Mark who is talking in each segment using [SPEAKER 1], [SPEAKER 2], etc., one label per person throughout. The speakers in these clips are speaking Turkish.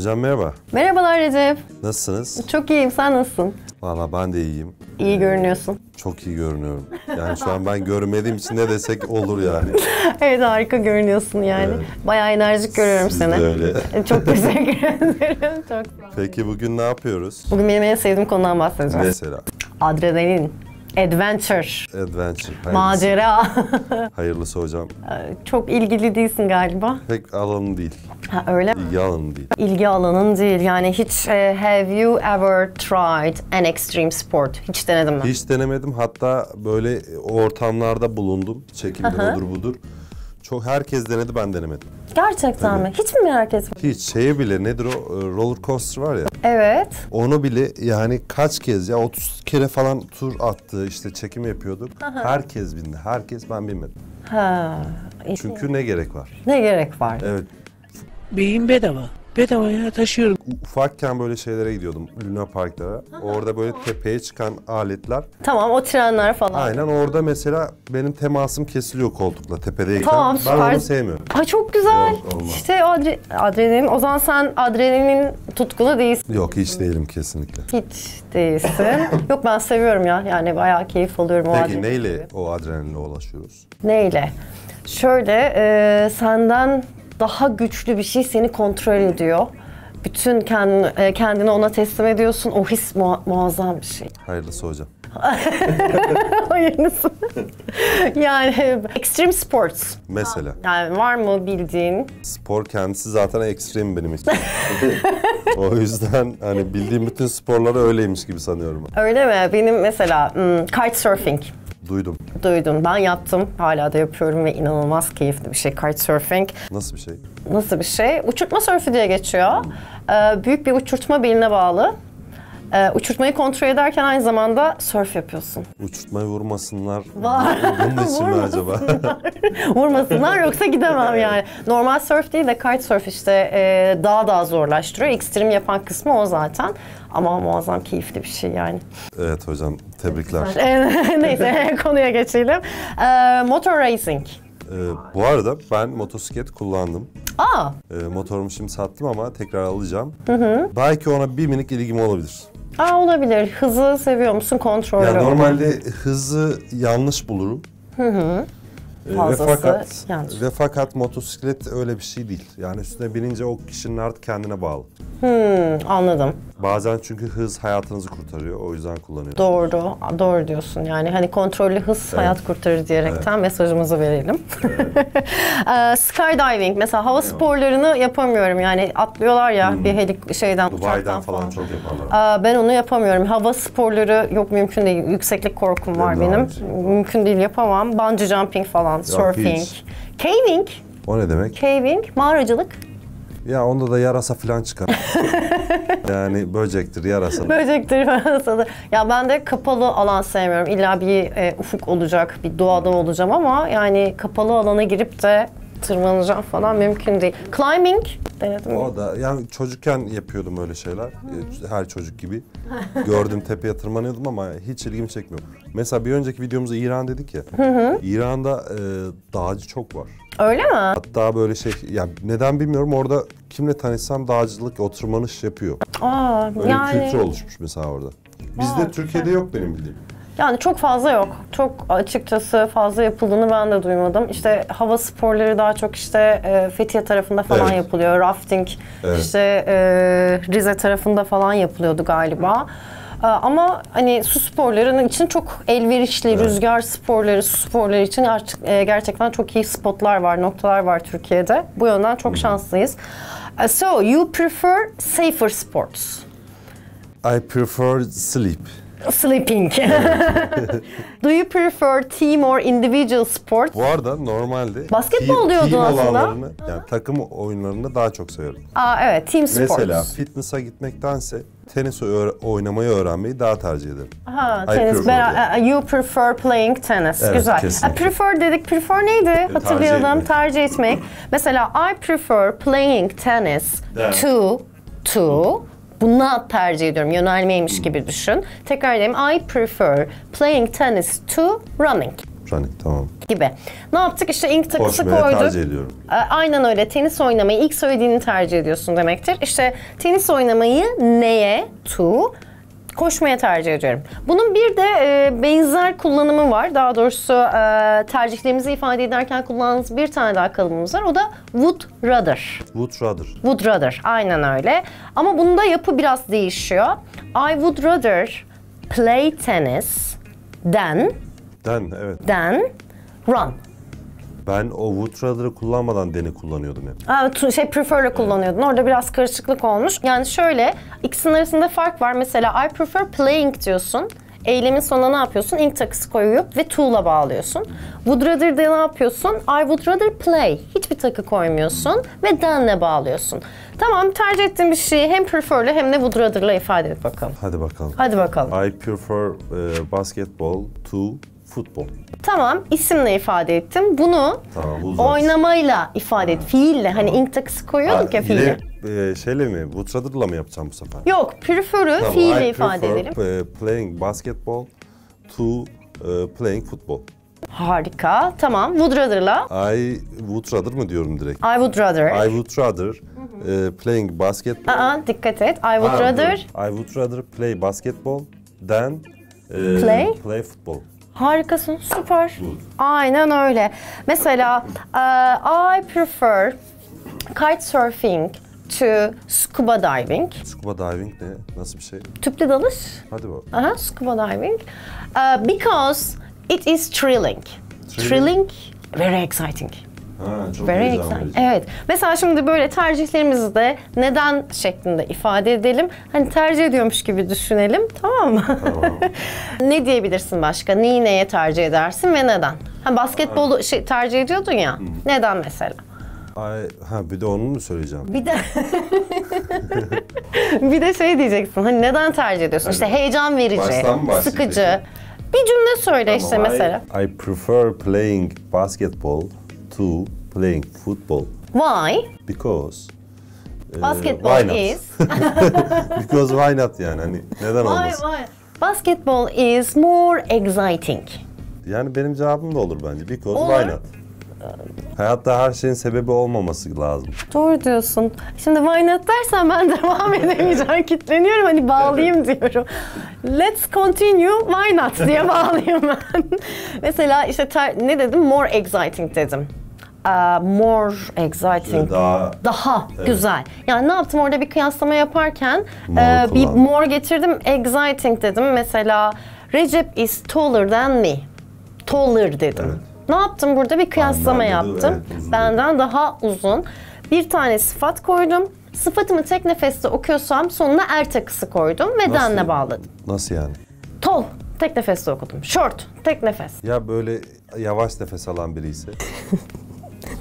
[SPEAKER 1] Hocam merhaba.
[SPEAKER 2] Merhabalar Recep.
[SPEAKER 1] Nasılsınız?
[SPEAKER 2] Çok iyiyim. Sen nasılsın?
[SPEAKER 1] Valla ben de iyiyim.
[SPEAKER 2] İyi görünüyorsun.
[SPEAKER 1] Çok iyi görünüyorum. Yani şu an ben görmediğim için ne desek olur yani.
[SPEAKER 2] Evet harika görünüyorsun yani. Bayağı enerjik görüyorum
[SPEAKER 1] Siz
[SPEAKER 2] seni.
[SPEAKER 1] de öyle.
[SPEAKER 2] E, Çok teşekkür ederim. Çok sağ ol.
[SPEAKER 1] Peki bugün ne yapıyoruz?
[SPEAKER 2] Bugün benim en sevdiğim konudan bahsedeceğiz.
[SPEAKER 1] Mesela
[SPEAKER 2] Adrenalin, adventure,
[SPEAKER 1] adventure. Hayırlısı,
[SPEAKER 2] macera.
[SPEAKER 1] hayırlısı hocam.
[SPEAKER 2] Çok ilgili değilsin galiba.
[SPEAKER 1] Pek alanı değil.
[SPEAKER 2] Ha, öyle mi?
[SPEAKER 1] İlgi alanı değil.
[SPEAKER 2] İlgi alanın değil. Yani hiç e, have you ever tried an extreme sport? Hiç denedim mi?
[SPEAKER 1] Hiç denemedim. Hatta böyle ortamlarda bulundum. Çekimdir odur budur. Çok herkes denedi ben denemedim.
[SPEAKER 2] Gerçekten mi? Hiç mi merak etme?
[SPEAKER 1] Hiç şeye bile nedir o e, roller coaster var ya.
[SPEAKER 2] Evet.
[SPEAKER 1] Onu bile yani kaç kez ya 30 kere falan tur attı işte çekim yapıyorduk. Herkes bindi. Herkes ben binmedim.
[SPEAKER 2] Ha.
[SPEAKER 1] Çünkü ne gerek var?
[SPEAKER 2] Ne gerek var?
[SPEAKER 1] Evet
[SPEAKER 3] Beyin bedava. Bedavaya taşıyorum.
[SPEAKER 1] ufakken böyle şeylere gidiyordum. Luna Parklara. Orada böyle tepeye çıkan aletler.
[SPEAKER 2] Tamam o trenler falan.
[SPEAKER 1] Aynen orada mesela benim temasım kesiliyor koltukla tepedeyken.
[SPEAKER 2] Tamam,
[SPEAKER 1] ben
[SPEAKER 2] süper.
[SPEAKER 1] onu sevmiyorum.
[SPEAKER 2] Ay çok güzel.
[SPEAKER 1] Yok, olmaz.
[SPEAKER 2] işte o adre- adrenalin. O zaman sen adrenalin tutkunu değilsin.
[SPEAKER 1] Yok hiç değilim kesinlikle.
[SPEAKER 2] Hiç değilsin. Yok ben seviyorum ya. Yani bayağı keyif alıyorum o
[SPEAKER 1] Peki
[SPEAKER 2] adrenalin.
[SPEAKER 1] neyle o adrenaline ulaşıyoruz?
[SPEAKER 2] Neyle? Şöyle e, senden daha güçlü bir şey seni kontrol ediyor. Bütün kendini, e, kendini ona teslim ediyorsun. O his mua- muazzam bir şey.
[SPEAKER 1] Hayırlısı hocam.
[SPEAKER 2] Hayırlısı. yani extreme sports.
[SPEAKER 1] Mesela
[SPEAKER 2] Yani var mı bildiğin?
[SPEAKER 1] spor kendisi zaten ekstrem benim için. o yüzden hani bildiğim bütün sporları öyleymiş gibi sanıyorum.
[SPEAKER 2] Öyle mi? Benim mesela hmm, kitesurfing.
[SPEAKER 1] Duydum.
[SPEAKER 2] Duydum. Ben yaptım. Hala da yapıyorum ve inanılmaz keyifli bir şey kitesurfing.
[SPEAKER 1] Nasıl bir şey?
[SPEAKER 2] Nasıl bir şey? Uçurtma sörfü diye geçiyor. Ee, büyük bir uçurtma beline bağlı. Ee, uçurtmayı kontrol ederken aynı zamanda sörf yapıyorsun.
[SPEAKER 1] Uçurtmayı vurmasınlar.
[SPEAKER 2] Var.
[SPEAKER 1] Bunun için mi acaba?
[SPEAKER 2] Vurmasınlar yoksa gidemem yani. Normal sörf değil de kitesurf işte e, daha daha zorlaştırıyor. Ekstrem yapan kısmı o zaten. Ama muazzam keyifli bir şey yani.
[SPEAKER 1] evet hocam tebrikler.
[SPEAKER 2] Neyse konuya geçelim. Ee, motor racing.
[SPEAKER 1] Ee, bu arada ben motosiklet kullandım.
[SPEAKER 2] Aa,
[SPEAKER 1] Ee, motorumu şimdi sattım ama tekrar alacağım. Belki ona bir minik ilgim olabilir.
[SPEAKER 2] aa olabilir. Hızı seviyor musun? Kontrolü.
[SPEAKER 1] Yani normalde hızı yanlış bulurum. Ee, ve
[SPEAKER 2] Fazlası
[SPEAKER 1] fakat
[SPEAKER 2] yanlış.
[SPEAKER 1] ve fakat motosiklet öyle bir şey değil. Yani üstüne binince o kişinin artık kendine bağlı.
[SPEAKER 2] Hmm, anladım.
[SPEAKER 1] Bazen çünkü hız hayatınızı kurtarıyor. O yüzden kullanıyorum.
[SPEAKER 2] Doğru, doğru diyorsun. Yani hani kontrollü hız hayat kurtarır diyerekten mesajımızı verelim. Ee, skydiving mesela hava sporlarını yapamıyorum. Yani atlıyorlar ya bir helik şeyden uçaktan
[SPEAKER 1] Dubai'den falan
[SPEAKER 2] falan.
[SPEAKER 1] çok yaparlar.
[SPEAKER 2] Aa, ben onu yapamıyorum. Hava sporları yok mümkün değil. Yükseklik korkum var
[SPEAKER 1] Benim
[SPEAKER 2] benim. Mümkün değil yapamam. Bungee jumping falan, surfing.
[SPEAKER 1] hiç.
[SPEAKER 2] Caving,
[SPEAKER 1] O ne demek?
[SPEAKER 2] caving, mağaracılık.
[SPEAKER 1] Ya onda da yarasa falan çıkar. yani böcektir, yarasa.
[SPEAKER 2] Böcektir falan. Ya ben de kapalı alan sevmiyorum. İlla bir e, ufuk olacak, bir doğada olacağım ama yani kapalı alana girip de tırmanacağım falan mümkün değil. Climbing denedim?
[SPEAKER 1] O da yani çocukken yapıyordum öyle şeyler. Ee, Her çocuk gibi. Gördüm tepeye tırmanıyordum ama hiç ilgimi çekmiyor. Mesela bir önceki videomuzda İran dedik ya. İran'da e, dağcı çok var.
[SPEAKER 2] Öyle mi?
[SPEAKER 1] Hatta böyle şey yani neden bilmiyorum orada kimle tanışsam dağcılık, o tırmanış yapıyor.
[SPEAKER 2] Aa,
[SPEAKER 1] Öyle bir
[SPEAKER 2] yani
[SPEAKER 1] kültür oluşmuş mesela orada. Bizde Türkiye'de yok benim bildiğim.
[SPEAKER 2] Yani çok fazla yok. Çok açıkçası fazla yapıldığını ben de duymadım. İşte hava sporları daha çok işte e, Fethiye tarafında falan
[SPEAKER 1] Evet.
[SPEAKER 2] yapılıyor. Rafting
[SPEAKER 1] Evet.
[SPEAKER 2] işte e, Rize tarafında falan yapılıyordu galiba. E, Ama hani su sporlarının için çok elverişli, rüzgar sporları, su sporları için artık e, gerçekten çok iyi spotlar var, noktalar var Türkiye'de. Bu yönden çok şanslıyız. E, So, you prefer safer sports?
[SPEAKER 1] I prefer sleep.
[SPEAKER 2] Sleeping. Do you prefer team or individual sport?
[SPEAKER 1] Bu arada normalde
[SPEAKER 2] Basketbol
[SPEAKER 1] team-
[SPEAKER 2] diyordun
[SPEAKER 1] team
[SPEAKER 2] aslında.
[SPEAKER 1] olanlarını, yani takım oyunlarını daha çok seviyorum.
[SPEAKER 2] Aa evet, team sports.
[SPEAKER 1] Mesela fitness'a gitmektense tenis oynamayı öğrenmeyi daha tercih ederim.
[SPEAKER 2] Ha,
[SPEAKER 1] I
[SPEAKER 2] tenis. Bera- uh, you prefer playing tennis.
[SPEAKER 1] Evet,
[SPEAKER 2] Güzel.
[SPEAKER 1] kesinlikle.
[SPEAKER 2] Prefer dedik. Prefer neydi? Hatırlayalım.
[SPEAKER 1] etmek.
[SPEAKER 2] Tercih etmek. Mesela I prefer playing tennis
[SPEAKER 1] Evet.
[SPEAKER 2] to to buna tercih ediyorum. Yönelmeymiş gibi düşün. Tekrar edeyim. I prefer playing tennis to running.
[SPEAKER 1] running tamam.
[SPEAKER 2] gibi. Ne yaptık? İşte ink takısı
[SPEAKER 1] Koşmayı
[SPEAKER 2] koyduk.
[SPEAKER 1] tercih ediyorum.
[SPEAKER 2] E, Aynen öyle. Tenis oynamayı ilk söylediğini tercih ediyorsun demektir. İşte tenis oynamayı neye? To. Koşmaya tercih ediyorum. Bunun bir de e, benzer kullanımı var. Daha doğrusu e, tercihlerimizi ifade ederken kullandığımız bir tane daha kalıbımız var. O da would rather.
[SPEAKER 1] Would rather.
[SPEAKER 2] Would rather. Aynen öyle. Ama bunda yapı biraz değişiyor. I would rather play tennis than
[SPEAKER 1] Den evet.
[SPEAKER 2] than run.
[SPEAKER 1] Ben o would rather'ı kullanmadan deni kullanıyordum hep.
[SPEAKER 2] Tu- şey prefer'le kullanıyordun. Orada biraz karışıklık olmuş. Yani şöyle ikisinin arasında fark var. Mesela I prefer playing diyorsun. Eylemin sonuna ne yapıyorsun? Ink takısı koyup ve to'la bağlıyorsun. Would rather'da ne yapıyorsun? I would rather play. Hiçbir takı koymuyorsun ve than'le bağlıyorsun. Tamam tercih ettiğin bir şeyi hem prefer'le hem de would rather'la ifade et bakalım.
[SPEAKER 1] Hadi bakalım.
[SPEAKER 2] Hadi bakalım.
[SPEAKER 1] I prefer e, basketball to football.
[SPEAKER 2] Tamam isimle ifade ettim. Bunu
[SPEAKER 1] Tamam, bu
[SPEAKER 2] oynamayla ifade et. Fiille. Hani ink takısı koyuyorduk ya fiille.
[SPEAKER 1] E, şeyle mi? Would rather'la mı yapacağım bu sefer?
[SPEAKER 2] Yok, prefer'ı
[SPEAKER 1] Tamam,
[SPEAKER 2] fiille
[SPEAKER 1] I
[SPEAKER 2] ifade
[SPEAKER 1] prefer,
[SPEAKER 2] edelim.
[SPEAKER 1] e, playing basketball to e, playing football.
[SPEAKER 2] Harika. Tamam. Would rather'la.
[SPEAKER 1] I would rather mı diyorum direkt?
[SPEAKER 2] I would rather.
[SPEAKER 1] I would rather e, playing basketball.
[SPEAKER 2] Aa, dikkat et. I would
[SPEAKER 1] Ha,
[SPEAKER 2] rather.
[SPEAKER 1] I would rather play basketball than e,
[SPEAKER 2] Play?
[SPEAKER 1] play football.
[SPEAKER 2] Harikasın. Süper. Aynen öyle. Mesela uh, I prefer kitesurfing to scuba diving.
[SPEAKER 1] Scuba diving ne? Nasıl bir şey?
[SPEAKER 2] Tüplü dalış.
[SPEAKER 1] Hadi bak.
[SPEAKER 2] Aha, scuba diving. Uh, because it is thrilling. Thrilling, very exciting.
[SPEAKER 1] Ha, çok
[SPEAKER 2] Very exciting. Evet. Mesela şimdi böyle tercihlerimizi de neden şeklinde ifade edelim. Hani tercih ediyormuş gibi düşünelim. Tamam mı? ne diyebilirsin başka? Neyi neye tercih edersin ve neden? Ha, basketbolu şey, tercih ediyordun ya. Neden mesela?
[SPEAKER 1] Ay, ha bir de onu mu söyleyeceğim?
[SPEAKER 2] Bir de bir de şey diyeceksin. Hani neden tercih ediyorsun? İşte heyecan verici, sıkıcı. Bir cümle söyle işte
[SPEAKER 1] Tamam, I-
[SPEAKER 2] mesela.
[SPEAKER 1] I, prefer playing basketball to playing football
[SPEAKER 2] Why?
[SPEAKER 1] because e,
[SPEAKER 2] Basketball
[SPEAKER 1] why not?
[SPEAKER 2] is
[SPEAKER 1] because why not yani hani neden
[SPEAKER 2] Why,
[SPEAKER 1] olmasın?
[SPEAKER 2] why? Basketball is more exciting.
[SPEAKER 1] Yani benim cevabım da olur bence. Because
[SPEAKER 2] Olur.
[SPEAKER 1] why not? Hayatta her şeyin sebebi olmaması lazım.
[SPEAKER 2] Doğru diyorsun. Şimdi why not dersen ben devam edemeyeceğim. Kitleniyorum hani bağlayayım diyorum. Let's continue why not diye bağlayayım ben. Mesela işte ter- ne dedim? More exciting dedim. Aa, more exciting.
[SPEAKER 1] Daha
[SPEAKER 2] Daha güzel. Yani ne yaptım orada bir kıyaslama yaparken
[SPEAKER 1] More
[SPEAKER 2] e, bir more getirdim. Exciting dedim. Mesela Recep is taller than me. Taller dedim.
[SPEAKER 1] Evet.
[SPEAKER 2] Ne yaptım burada? Bir kıyaslama
[SPEAKER 1] Benden de,
[SPEAKER 2] yaptım.
[SPEAKER 1] evet.
[SPEAKER 2] Benden daha uzun. Bir tane sıfat koydum. Sıfatımı tek nefeste okuyorsam sonuna er takısı koydum ve
[SPEAKER 1] Nasıl?
[SPEAKER 2] denle bağladım.
[SPEAKER 1] nasıl yani?
[SPEAKER 2] Tall, tek nefeste okudum. Short, tek nefes.
[SPEAKER 1] Ya böyle yavaş nefes alan biri ise?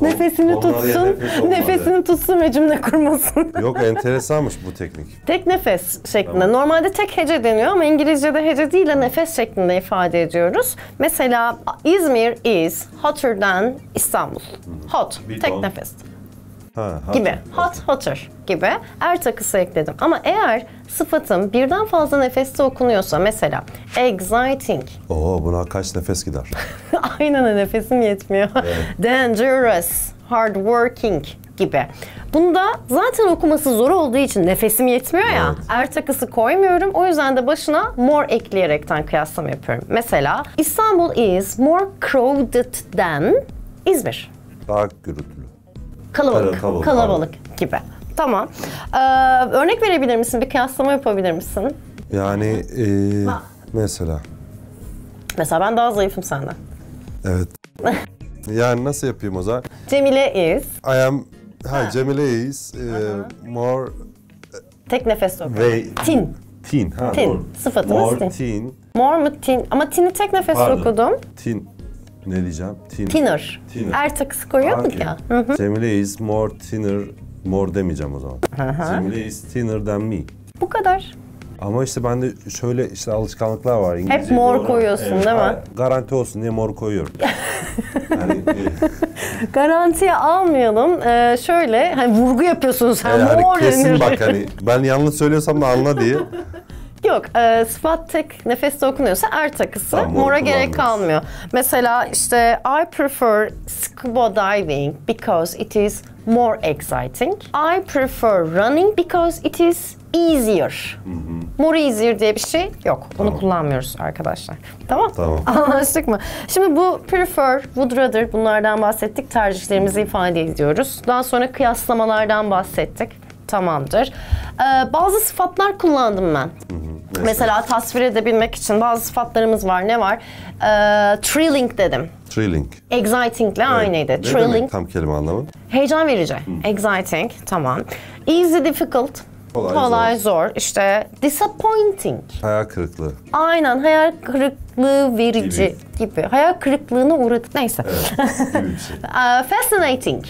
[SPEAKER 2] Nefesini tutsun,
[SPEAKER 1] nefes
[SPEAKER 2] nefesini tutsun ve cümle kurmasın.
[SPEAKER 1] Yok enteresanmış bu teknik.
[SPEAKER 2] tek nefes şeklinde. Normalde tek hece deniyor ama İngilizce'de hece değil de nefes şeklinde ifade ediyoruz. Mesela İzmir is hotter than İstanbul. Hot,
[SPEAKER 1] Bir
[SPEAKER 2] tek
[SPEAKER 1] ton.
[SPEAKER 2] nefes.
[SPEAKER 1] Ha,
[SPEAKER 2] gibi. Hot, hotter gibi er takısı ekledim. Ama eğer sıfatım birden fazla nefeste okunuyorsa mesela exciting.
[SPEAKER 1] Oo buna kaç nefes gider?
[SPEAKER 2] Aynen nefesim yetmiyor. Dangerous, hardworking gibi. Bunda zaten okuması zor olduğu için nefesim yetmiyor ya.
[SPEAKER 1] Evet.
[SPEAKER 2] Er takısı koymuyorum. O yüzden de başına more ekleyerekten kıyaslama yapıyorum. Mesela İstanbul is more crowded than İzmir.
[SPEAKER 1] Daha gürültülü.
[SPEAKER 2] Kalabalık,
[SPEAKER 1] Kalabalık,
[SPEAKER 2] kalabalık, gibi. Tamam. Ee, örnek verebilir misin? Bir kıyaslama yapabilir misin?
[SPEAKER 1] Yani e, mesela
[SPEAKER 2] Mesela ben daha zayıfım senden.
[SPEAKER 1] evet. yani nasıl yapayım o zaman?
[SPEAKER 2] Cemile is
[SPEAKER 1] I am ha, Cemile is e, more
[SPEAKER 2] tek nefes okuyor.
[SPEAKER 1] ve
[SPEAKER 2] Tin.
[SPEAKER 1] teen. Ha,
[SPEAKER 2] Tin.
[SPEAKER 1] doğru.
[SPEAKER 2] Sıfatımız
[SPEAKER 1] more
[SPEAKER 2] tin.
[SPEAKER 1] teen.
[SPEAKER 2] More mu tin? Ama tin'i tek nefes
[SPEAKER 1] Pardon.
[SPEAKER 2] okudum.
[SPEAKER 1] Teen. Ne diyeceğim?
[SPEAKER 2] Thinner.
[SPEAKER 1] Thinner.
[SPEAKER 2] Er takısı koyuyorduk
[SPEAKER 1] Okey.
[SPEAKER 2] ya. Hı hı.
[SPEAKER 1] Cemile is more thinner. More demeyeceğim o zaman. Cemile is thinner than me.
[SPEAKER 2] Bu kadar.
[SPEAKER 1] Ama işte bende şöyle işte alışkanlıklar var. İngilizce
[SPEAKER 2] mor
[SPEAKER 1] doğru.
[SPEAKER 2] koyuyorsun, değil mi?
[SPEAKER 1] Garanti olsun diye mor koyuyorum. yani, e,
[SPEAKER 2] Garantiye almayalım. Ee, şöyle hani vurgu yapıyorsun sen.
[SPEAKER 1] yani
[SPEAKER 2] more
[SPEAKER 1] kesin
[SPEAKER 2] denir.
[SPEAKER 1] bak hani ben yanlış söylüyorsam da anla diye.
[SPEAKER 2] Yok, e, sıfat tek nefeste okunuyorsa er takısı.
[SPEAKER 1] Tamam,
[SPEAKER 2] Mora gerek kalmıyor. Mesela işte I prefer scuba diving because it is more exciting. I prefer running because it is easier. More easier diye bir şey yok. Bunu
[SPEAKER 1] Tamam.
[SPEAKER 2] kullanmıyoruz arkadaşlar. Tamam?
[SPEAKER 1] Tamam.
[SPEAKER 2] Anlaştık mı? Şimdi bu prefer, would rather bunlardan bahsettik. Tercihlerimizi ifade ediyoruz. Daha sonra kıyaslamalardan bahsettik. Tamamdır. Ee, bazı sıfatlar kullandım ben. Mesela tasvir edebilmek için bazı sıfatlarımız var. Ne var? Ee, thrilling dedim.
[SPEAKER 1] Thrilling.
[SPEAKER 2] Exciting ile aynıydı.
[SPEAKER 1] Ne
[SPEAKER 2] Thrilling,
[SPEAKER 1] demek tam kelime anlamı?
[SPEAKER 2] heyecan verici. Exciting, tamam. Easy, difficult.
[SPEAKER 1] Kolay,
[SPEAKER 2] Kolay, zor. İşte disappointing.
[SPEAKER 1] Hayal kırıklığı.
[SPEAKER 2] Aynen hayal kırıklığı verici gibi. Hayal kırıklığına uğradık. Neyse.
[SPEAKER 1] gibi bir şey.
[SPEAKER 2] Aa, fascinating.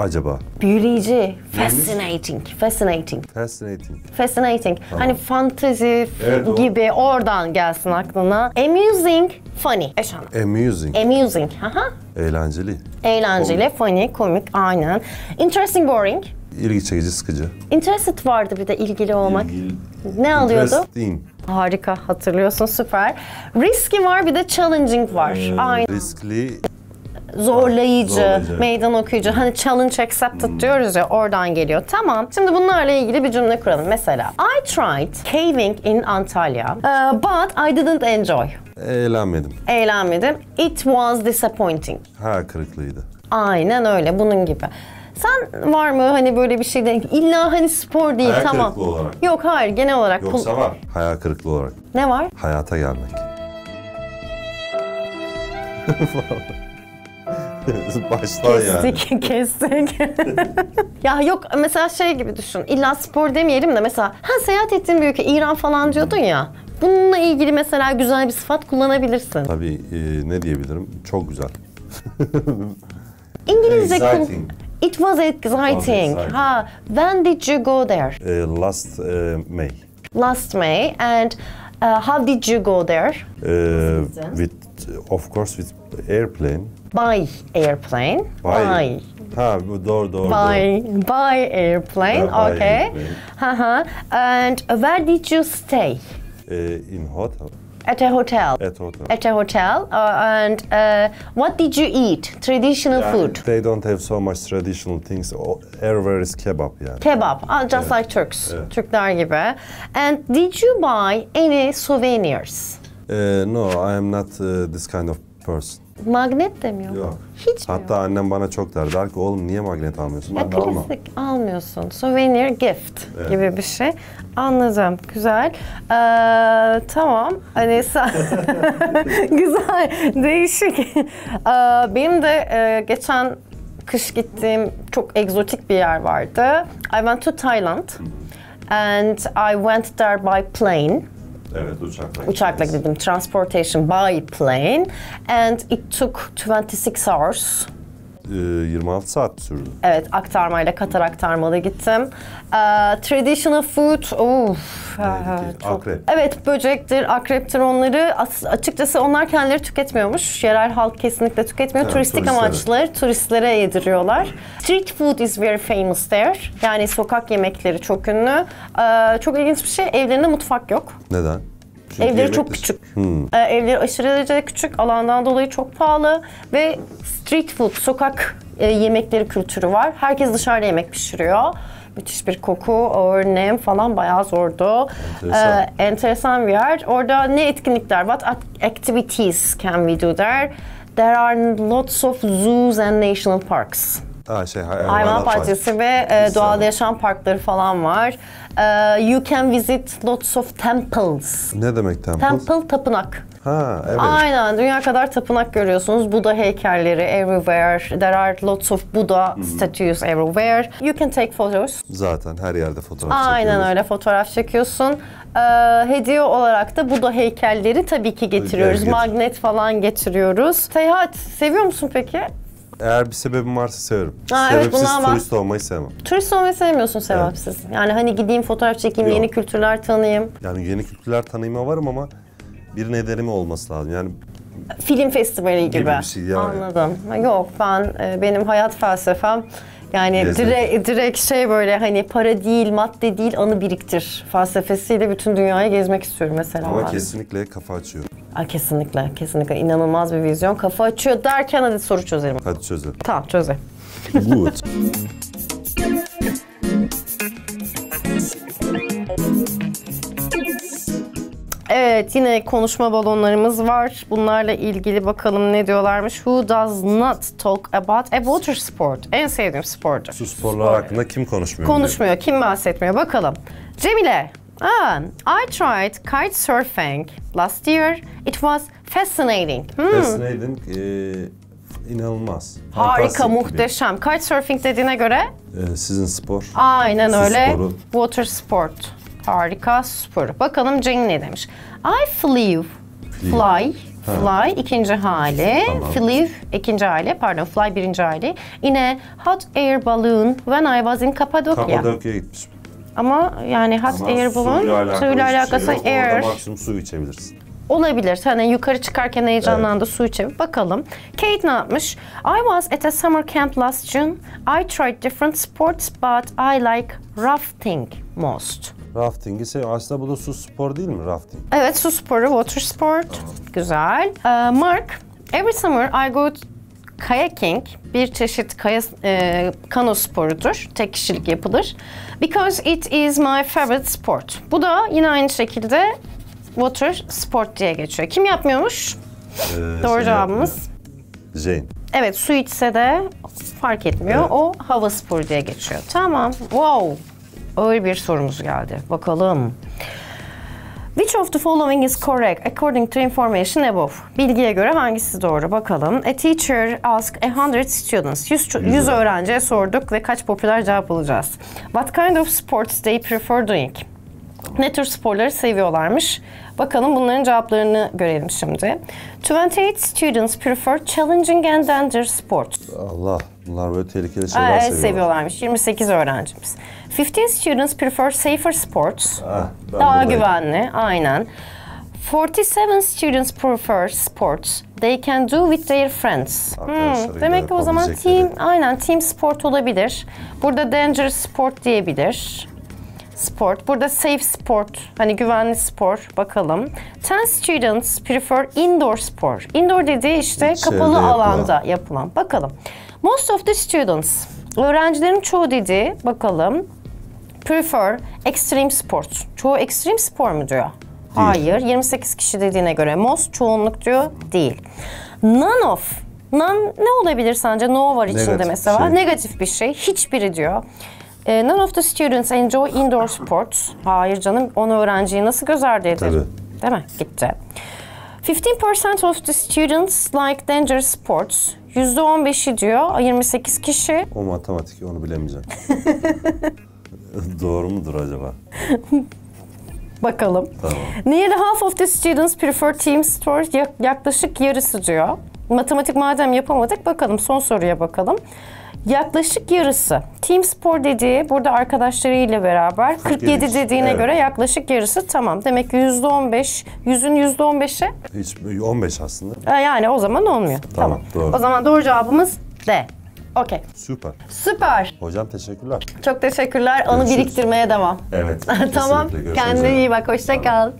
[SPEAKER 1] Acaba.
[SPEAKER 2] Büyüleyici. Fascinating. Fascinating.
[SPEAKER 1] Fascinating.
[SPEAKER 2] Fascinating. Hani fantezi
[SPEAKER 1] Evet, o.
[SPEAKER 2] gibi oradan gelsin aklına. Amusing, funny. Eş anlamlı.
[SPEAKER 1] Amusing.
[SPEAKER 2] Amusing. Aha.
[SPEAKER 1] Eğlenceli.
[SPEAKER 2] Eğlenceli, funny, komik. Aynen. Interesting, boring.
[SPEAKER 1] İlgi çekici, sıkıcı.
[SPEAKER 2] Interested vardı bir de ilgili olmak. Ne alıyordu?
[SPEAKER 1] Interesting.
[SPEAKER 2] Harika hatırlıyorsun süper. Risky var bir de challenging var. Aynen.
[SPEAKER 1] Riskli.
[SPEAKER 2] Zorlayıcı,
[SPEAKER 1] Zorlayıcı.
[SPEAKER 2] meydan okuyucu. Hani challenge accepted diyoruz ya oradan geliyor. Tamam. Şimdi bunlarla ilgili bir cümle kuralım. Mesela I tried caving in Antalya uh, but I didn't enjoy.
[SPEAKER 1] Eğlenmedim.
[SPEAKER 2] Eğlenmedim. It was disappointing.
[SPEAKER 1] Hayal kırıklığıydı.
[SPEAKER 2] Aynen öyle bunun gibi. Sen var mı hani böyle bir şey de illa hani spor değil
[SPEAKER 1] Hayal
[SPEAKER 2] tamam.
[SPEAKER 1] kırıklığı olarak.
[SPEAKER 2] Yok hayır genel olarak.
[SPEAKER 1] Yoksa var. Hayal kırıklığı olarak.
[SPEAKER 2] Ne var?
[SPEAKER 1] Hayata gelmek. Baştan yani.
[SPEAKER 2] Kestik, kestik. ya yok mesela şey gibi düşün. İlla spor demeyelim de mesela ha seyahat ettiğin bir ülke İran falan diyordun ya. Bununla ilgili mesela güzel bir sıfat kullanabilirsin.
[SPEAKER 1] Tabii e, ne diyebilirim? Çok güzel.
[SPEAKER 2] İngilizce
[SPEAKER 1] Exciting.
[SPEAKER 2] It was exciting.
[SPEAKER 1] exciting.
[SPEAKER 2] Ha, when did you go there?
[SPEAKER 1] E, last e, May.
[SPEAKER 2] Last May and uh, how did you go there?
[SPEAKER 1] E, with, of course with airplane.
[SPEAKER 2] By airplane.
[SPEAKER 1] By. Ha bu doğru doğru.
[SPEAKER 2] By, by airplane.
[SPEAKER 1] Yeah,
[SPEAKER 2] okay.
[SPEAKER 1] airplane.
[SPEAKER 2] Haha. and where did you stay?
[SPEAKER 1] doğru. E, in hotel.
[SPEAKER 2] At a hotel.
[SPEAKER 1] At hotel.
[SPEAKER 2] At a hotel. Uh, and uh, what did you eat? Traditional food.
[SPEAKER 1] They don't have so much traditional things. Everywhere is kebab yani.
[SPEAKER 2] Kebab. Ah, just like Turks.
[SPEAKER 1] Evet.
[SPEAKER 2] Türkler gibi. And did you buy any souvenirs?
[SPEAKER 1] E, no, I am not uh, this kind of person.
[SPEAKER 2] Magnet de mi yok?
[SPEAKER 1] Yok.
[SPEAKER 2] Hiç mi
[SPEAKER 1] Hatta annem bana çok der. Der ki oğlum niye magnet almıyorsun?
[SPEAKER 2] Ya
[SPEAKER 1] Ben de almam.
[SPEAKER 2] klasik almıyorsun. Souvenir gift gibi bir şey. Anladım. Güzel. Ee, tamam. Hani sen... Güzel. Değişik. Ee, benim de e, geçen kış gittiğim çok egzotik bir yer vardı. I went to Thailand. And I went there by plane.
[SPEAKER 1] Evet uçakla.
[SPEAKER 2] Uçakla gittim. Transportation by plane. And it took 26 hours.
[SPEAKER 1] Ee, 26 saat sürdü.
[SPEAKER 2] Evet, aktarmayla, Katar aktarmalı gittim. Ee, traditional food,
[SPEAKER 1] Neydi ki? Akrep.
[SPEAKER 2] Evet, böcektir, akreptir onları. As- açıkçası onlar kendileri tüketmiyormuş. Yerel halk kesinlikle tüketmiyor.
[SPEAKER 1] Evet,
[SPEAKER 2] Turistik
[SPEAKER 1] turistlere.
[SPEAKER 2] amaçlı turistlere yediriyorlar. Street food is very famous there. Yani sokak yemekleri çok ünlü. Ee, çok ilginç bir şey, evlerinde mutfak yok.
[SPEAKER 1] Neden? Çünkü
[SPEAKER 2] Evleri çok
[SPEAKER 1] dışı-
[SPEAKER 2] küçük.
[SPEAKER 1] Hmm.
[SPEAKER 2] Ee, evleri aşırı derecede küçük. Alandan dolayı çok pahalı. Ve street food, sokak e, yemekleri kültürü var. Herkes dışarıda yemek pişiriyor. Müthiş bir koku, ağır nem falan bayağı zordu.
[SPEAKER 1] Enteresan.
[SPEAKER 2] Ee, enteresan bir yer. Orada ne etkinlikler, what act- activities can we do there? There are lots of zoos and national parks.
[SPEAKER 1] Ha şey hay-
[SPEAKER 2] Hayvan
[SPEAKER 1] hayvanat
[SPEAKER 2] bahçesi ve e, doğal yaşam parkları falan var. Ee, you can visit lots of temples.
[SPEAKER 1] Ne demek temple?
[SPEAKER 2] Temple, tapınak.
[SPEAKER 1] Ha evet.
[SPEAKER 2] Aynen, dünya kadar tapınak görüyorsunuz. Buddha heykelleri everywhere. There are lots of Buddha statues everywhere. You can take photos.
[SPEAKER 1] Zaten her yerde fotoğraf
[SPEAKER 2] Aynen
[SPEAKER 1] çekiyoruz.
[SPEAKER 2] öyle fotoğraf çekiyorsun. Ee, hediye olarak da Buddha heykelleri tabii ki getiriyoruz.
[SPEAKER 1] getir.
[SPEAKER 2] Magnet falan getiriyoruz. Seyahat seviyor musun peki?
[SPEAKER 1] Eğer bir sebebim varsa severim.
[SPEAKER 2] Ha, evet,
[SPEAKER 1] Sebepsiz
[SPEAKER 2] bak-
[SPEAKER 1] turist olmayı sevmem.
[SPEAKER 2] Turist olmayı sevmiyorsun sebepsiz. Yani hani gideyim fotoğraf çekeyim,
[SPEAKER 1] Yok.
[SPEAKER 2] yeni kültürler tanıyayım.
[SPEAKER 1] Yani yeni kültürler tanıyma varım ama bir nedeni olması lazım. Yani
[SPEAKER 2] Film festivali gibi.
[SPEAKER 1] bir şey yani.
[SPEAKER 2] Anladım. Yok ben e, benim hayat felsefem Yani direkt, direkt şey böyle hani para değil, madde değil, anı biriktir felsefesiyle bütün dünyayı gezmek istiyorum mesela.
[SPEAKER 1] Ama
[SPEAKER 2] ben.
[SPEAKER 1] kesinlikle kafa açıyor.
[SPEAKER 2] Aa, kesinlikle, kesinlikle inanılmaz bir vizyon. Kafa açıyor derken hadi soru çözelim.
[SPEAKER 1] Hadi çözelim.
[SPEAKER 2] Tamam çözelim.
[SPEAKER 1] Good.
[SPEAKER 2] Evet yine konuşma balonlarımız var. Bunlarla ilgili bakalım ne diyorlarmış. Who does not talk about a water sport? En sevdiğim spordur.
[SPEAKER 1] Su sporlar hakkında kim konuşmuyor?
[SPEAKER 2] Konuşmuyor. Kim bahsetmiyor? Bakalım. Cemile. Ah, I tried kite surfing last year. It was fascinating. Hmm,
[SPEAKER 1] Fascinating, e, inanılmaz.
[SPEAKER 2] harika,
[SPEAKER 1] gibi.
[SPEAKER 2] muhteşem. Kite surfing dediğine göre
[SPEAKER 1] E, sizin spor.
[SPEAKER 2] aynen
[SPEAKER 1] Su
[SPEAKER 2] öyle.
[SPEAKER 1] sporu.
[SPEAKER 2] Water sport. Harika spor. Bakalım Jane ne demiş? I flew. Fly. Fly ikinci hali.
[SPEAKER 1] Tamam.
[SPEAKER 2] Flew ikinci hali. Pardon fly birinci hali. Yine hot air balloon when I was in Cappadocia.
[SPEAKER 1] Kapadokya'ya gitmiş.
[SPEAKER 2] Ama yani hot
[SPEAKER 1] Ama
[SPEAKER 2] air balloon
[SPEAKER 1] suyla
[SPEAKER 2] suyla
[SPEAKER 1] hiçbir
[SPEAKER 2] alakası
[SPEAKER 1] şey yok.
[SPEAKER 2] air
[SPEAKER 1] Orada maksimum su içebilirsin.
[SPEAKER 2] olabilir. Hani yukarı çıkarken heyecanlandı su içebilir. Bakalım. Kate ne yapmış? I was at a summer camp last June. I tried different sports but I like rafting most.
[SPEAKER 1] Rafting'i sev. Aslında bu da su spor değil mi rafting?
[SPEAKER 2] Evet su sporu, water sport. Güzel. Ee, Mark, every summer I go kayaking bir çeşit kaya e, kano sporudur. Tek kişilik yapılır. Because it is my favorite sport. Bu da yine aynı şekilde water sport diye geçiyor. Kim yapmıyormuş?
[SPEAKER 1] Ee,
[SPEAKER 2] Doğru cevabımız.
[SPEAKER 1] Jane.
[SPEAKER 2] Evet su içse de fark etmiyor.
[SPEAKER 1] Evet.
[SPEAKER 2] O hava sporu diye geçiyor. Tamam. Wow. Öyle bir sorumuz geldi. Bakalım. Which of the following is correct according to information above? Bilgiye göre hangisi doğru? Bakalım. A teacher asked a hundred students. 100, ço- 100 öğrenciye sorduk ve kaç popüler cevap alacağız? What kind of sports they prefer doing? Ne tür sporları seviyorlarmış? Bakalım bunların cevaplarını görelim şimdi. 28 students prefer challenging and dangerous sports.
[SPEAKER 1] Allah. Bunlar böyle tehlikeli
[SPEAKER 2] Aa,
[SPEAKER 1] şeyler
[SPEAKER 2] evet,
[SPEAKER 1] seviyorlar.
[SPEAKER 2] seviyorlarmış. 28 öğrencimiz. 15 students prefer safer sports.
[SPEAKER 1] Ah,
[SPEAKER 2] Daha
[SPEAKER 1] buradayım.
[SPEAKER 2] güvenli, aynen. 47 students prefer sports they can do with their friends. Hmm, demek ki o zaman team, aynen team sport olabilir. Burada dangerous sport diyebilir. Sport. Burada safe sport, hani güvenli spor. Bakalım. 10 students prefer indoor sport. Indoor dediği işte
[SPEAKER 1] İçeride
[SPEAKER 2] kapalı
[SPEAKER 1] yapılan.
[SPEAKER 2] alanda yapılan. Bakalım. Most of the students, öğrencilerin çoğu dediği, bakalım. Prefer extreme sports. Çoğu extreme spor mu diyor? Hayır. 28 kişi dediğine göre most çoğunluk diyor. Değil. None of. None ne olabilir sence? No var içinde
[SPEAKER 1] Negatif
[SPEAKER 2] mesela.
[SPEAKER 1] şey.
[SPEAKER 2] Negatif bir şey. Hiçbiri diyor. E, none of the students enjoy indoor sports. Hayır canım. 10 öğrenciyi nasıl göz ardı eder?
[SPEAKER 1] Tabii.
[SPEAKER 2] Değil mi? Gitti. 15% of the students like dangerous sports. %15'i diyor. 28 kişi.
[SPEAKER 1] O matematik onu bilemeyeceğim. Doğru mudur acaba?
[SPEAKER 2] Bakalım.
[SPEAKER 1] Tamam.
[SPEAKER 2] Nearly half of the students prefer team sports. Ya- Yaklaşık yarısı diyor. Matematik madem yapamadık bakalım son soruya bakalım. Yaklaşık yarısı. Team spor dediği burada arkadaşlarıyla beraber 47
[SPEAKER 1] kişi,
[SPEAKER 2] dediğine
[SPEAKER 1] evet.
[SPEAKER 2] göre yaklaşık yarısı tamam. Demek ki %15, yüzün %15'i
[SPEAKER 1] Hiç 15 aslında.
[SPEAKER 2] yani o zaman olmuyor.
[SPEAKER 1] Tamam, doğru.
[SPEAKER 2] O zaman doğru cevabımız D. Okey.
[SPEAKER 1] Süper.
[SPEAKER 2] Süper.
[SPEAKER 1] Hocam teşekkürler.
[SPEAKER 2] Çok teşekkürler.
[SPEAKER 1] Görüşürüz.
[SPEAKER 2] biriktirmeye devam.
[SPEAKER 1] Evet.
[SPEAKER 2] tamam.
[SPEAKER 1] kesinlikle. Görüşmek
[SPEAKER 2] Kendine
[SPEAKER 1] üzere.
[SPEAKER 2] iyi bak. Hoşça kal.